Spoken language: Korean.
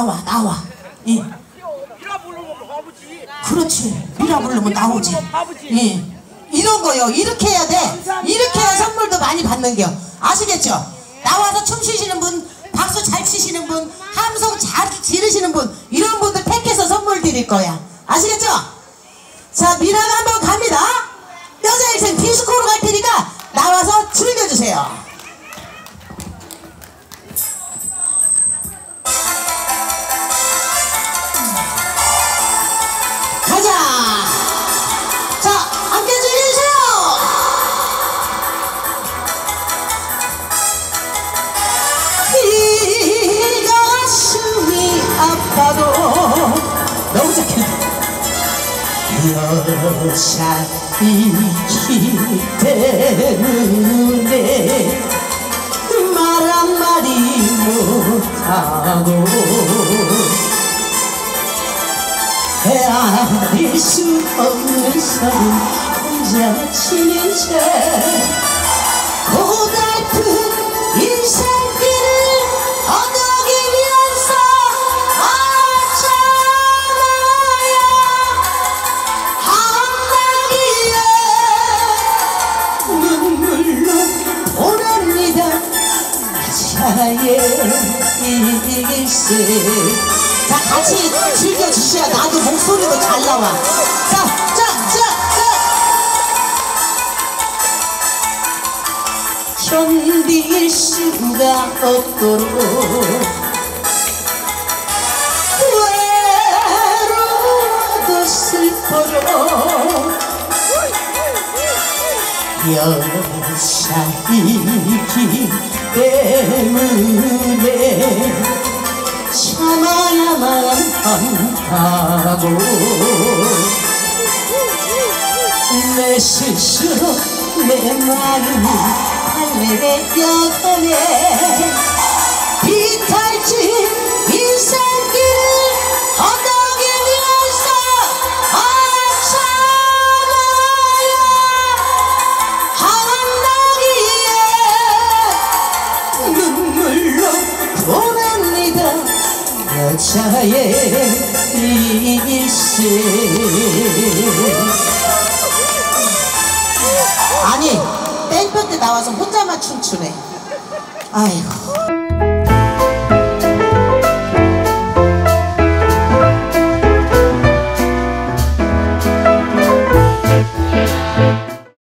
나와 나와. 예. 그렇지. 미라 부르면 나오지. 예. 이런 거요. 이렇게 해야 돼. 이렇게 해야 선물도 많이 받는겨. 아시겠죠? 나와서 춤추시는 분 박수 잘 치시는 분 함성 잘 지르시는 분 이런 분들 팩해서 선물 드릴 거야. 아시겠죠? 자 미라가 한번 갑니다. 여자일생 디스코로 갈 테니까 나와서 즐겨주세요. 너무 착해 여자이기 때문에 말 한마디 못하고 헤아릴 수 없는 서름 혼자 치는 채 고달 자의 일세 자 같이 즐겨주셔야 나도 목소리도 잘 나와. 자 자 자 자. 견딜 수가 없도록 외로워도 슬퍼도 여사이기 때 한다고 내 스스로 내 마음이 달래려가네 여자의 일세 아니 땡볕 때 나와서 혼자만 춤추네. 아이고